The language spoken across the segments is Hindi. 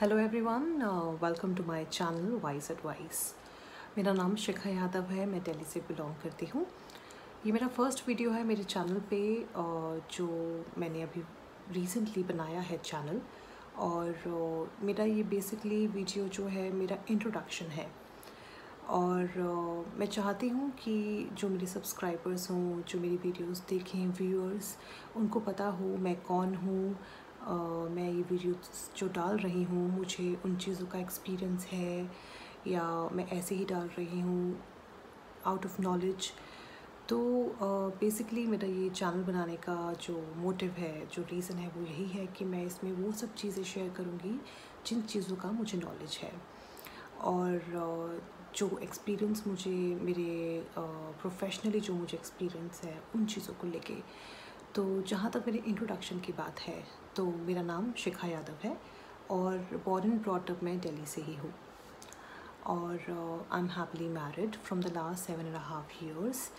Hello everyone welcome to my channel wise advice मेरा नाम शिखा यादव है मैं दिल्ली से बिलोंग करती हूँ। ये मेरा फ़र्स्ट वीडियो है मेरे चैनल पे जो मैंने अभी रिसेंटली बनाया है चैनल और uh, मेरा ये बेसिकली वीडियो जो है मेरा इंट्रोडक्शन है। और uh, मैं चाहती हूँ कि जो मेरे सब्सक्राइबर्स हों जो मेरी वीडियोस देखें व्यूअर्स उनको पता हो मैं कौन हूँ मैं ये वीडियो जो डाल रही हूँ मुझे उन चीज़ों का एक्सपीरियंस है या मैं ऐसे ही डाल रही हूँ आउट ऑफ़ नॉलेज तो बेसिकली uh, मेरा ये चैनल बनाने का जो मोटिव है जो रीज़न है वो यही है कि मैं इसमें वो सब चीज़ें शेयर करूँगी जिन चीज़ों का मुझे नॉलेज है. और uh, जो एक्सपीरियंस मुझे मेरे प्रोफेशनली uh, जो मुझे एक्सपीरियंस है उन चीज़ों को लेके. तो जहाँ तक मेरे इंट्रोडक्शन की बात है तो मेरा नाम शिखा यादव है और बॉर्न एंड ब्रॉटअप मैं दिल्ली से ही हूँ। और I am happily married from the last seven and half years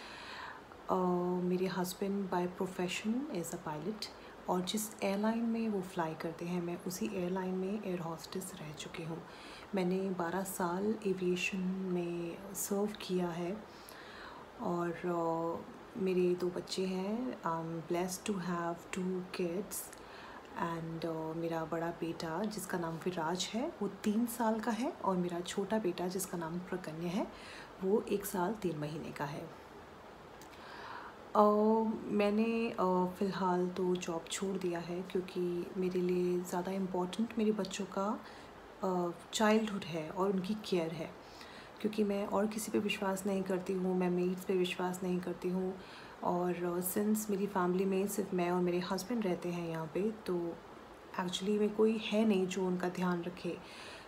मेरे husband by profession as a pilot और जिस एयरलाइन में वो फ्लाई करते हैं मैं उसी एयरलाइन में एयर हॉस्टेस रह चुकी हूँ। मैंने 12 साल एविएशन में सर्व किया है और uh, मेरे दो बच्चे हैं। I am blessed to have two kids and मेरा बड़ा बेटा जिसका नाम विराज है वो तीन साल का है और मेरा छोटा बेटा जिसका नाम प्रकन्य है वो एक साल तीन महीने का है। uh, मैंने uh, फ़िलहाल तो जॉब छोड़ दिया है क्योंकि मेरे लिए ज़्यादा इम्पोर्टेंट मेरे बच्चों का चाइल्डहुड uh, है और उनकी केयर है। क्योंकि मैं और किसी पे विश्वास नहीं करती हूँ मैं मेड्स पे विश्वास नहीं करती हूँ और सिंस uh, मेरी फैमिली में सिर्फ़ मैं और मेरे हस्बैंड रहते हैं यहाँ पे तो एक्चुअली में कोई है नहीं जो उनका ध्यान रखे।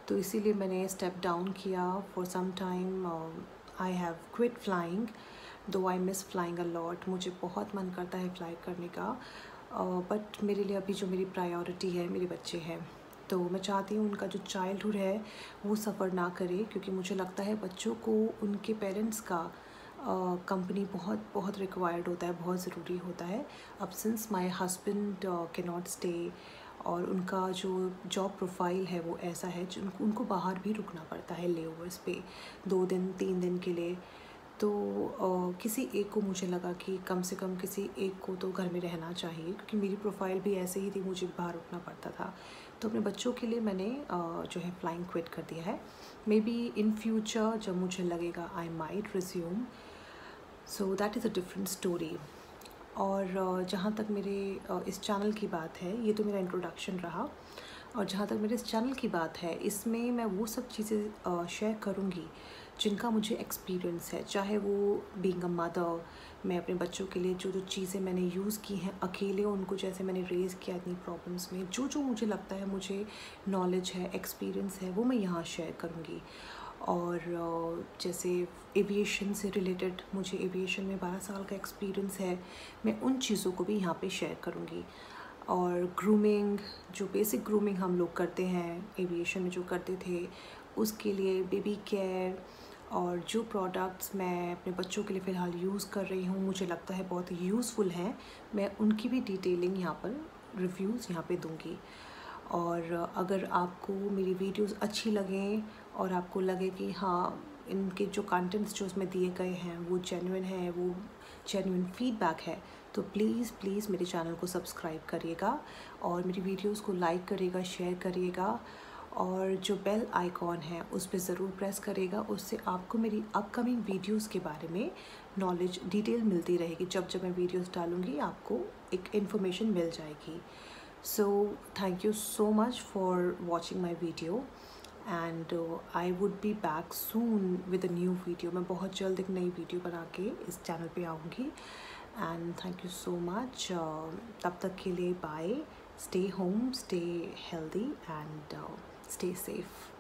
तो इसीलिए मैंने स्टेप डाउन किया for some time I have quit flying though I miss flying a lot मुझे बहुत मन करता है फ्लाई करने का बट uh, मेरे लिए अभी जो मेरी प्रायोरिटी है मेरे बच्चे हैं। तो मैं चाहती हूँ उनका जो चाइल्डहुड है वो सफ़र ना करे क्योंकि मुझे लगता है बच्चों को उनके पेरेंट्स का कंपनी uh, बहुत बहुत रिक्वायर्ड होता है बहुत ज़रूरी होता है। अब सिंस माय हस्बैंड के नॉट स्टे और उनका जो जॉब प्रोफ़ाइल है वो ऐसा है उनको बाहर भी रुकना पड़ता है ले पे दो दिन तीन दिन के लिए। तो uh, किसी एक को मुझे लगा कि कम से कम किसी एक को तो घर में रहना चाहिए क्योंकि मेरी प्रोफ़ाइल भी ऐसे ही थी मुझे बाहर रुकना पड़ता था। तो अपने बच्चों के लिए मैंने uh, जो है फ्लाइंग क्विट कर दिया है। मे बी इन फ्यूचर जब मुझे लगेगा I might resume so that is a different story और जहाँ तक मेरे इस चैनल की बात है ये तो मेरा इंट्रोडक्शन रहा। और जहाँ तक मेरे इस चैनल की बात है इसमें मैं वो सब चीज़ें शेयर करूँगी। जिनका मुझे एक्सपीरियंस है, चाहे वो बींग अ मदर मैं अपने बच्चों के लिए जो जो चीज़ें मैंने यूज़ की हैं अकेले उनको जैसे मैंने रेज़ किया इतनी प्रॉब्लम्स में, जो जो मुझे लगता है मुझे नॉलेज है एक्सपीरियंस है, वो मैं यहाँ शेयर करूँगी। और जैसे एविएशन से रिलेटेड मुझे एविएशन में बारह साल का एक्सपीरियंस है, मैं उन चीज़ों को भी यहाँ पे शेयर करूँगी। और ग्रूमिंग जो बेसिक ग्रूमिंग हम लोग करते हैं एविएशन में जो करते थे, उसके लिए बेबी केयर और जो प्रोडक्ट्स मैं अपने बच्चों के लिए फ़िलहाल यूज़ कर रही हूँ, मुझे लगता है बहुत यूज़फुल हैं। मैं उनकी भी डिटेलिंग यहाँ पर रिव्यूज़ यहाँ पे दूँगी। और अगर आपको मेरी वीडियोस अच्छी लगें और आपको लगे कि हाँ इनके जो कंटेंट्स जो उसमें दिए गए हैं, वो जेन्युइन है, वो जेन्युइन फीडबैक है तो प्लीज़ प्लीज़ मेरे चैनल को सब्सक्राइब करिएगा और मेरी वीडियोस को लाइक करिएगा शेयर करिएगा। और जो बेल आइकॉन है, उस पर ज़रूर प्रेस करेगा। उससे आपको मेरी अपकमिंग वीडियोस के बारे में नॉलेज डिटेल मिलती रहेगी। जब जब मैं वीडियोस डालूँगी, आपको एक इन्फॉर्मेशन मिल जाएगी। So thank you so much for watching my video and I would be back soon with a new video मैं बहुत जल्द एक नई वीडियो बना के इस चैनल पे आऊँगी। And thank you so much तब तक के लिए bye stay home stay healthy and stay safe